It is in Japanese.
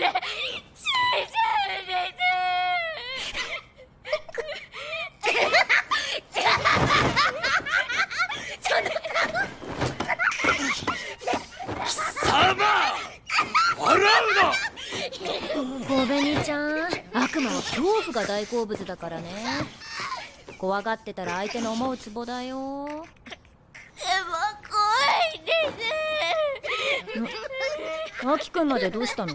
れ死ぬです貴様笑うなごべにちゃん悪魔は恐怖が大好物だからね怖がってたら相手の思うツボだよでも怖いです真木君までどうしたの？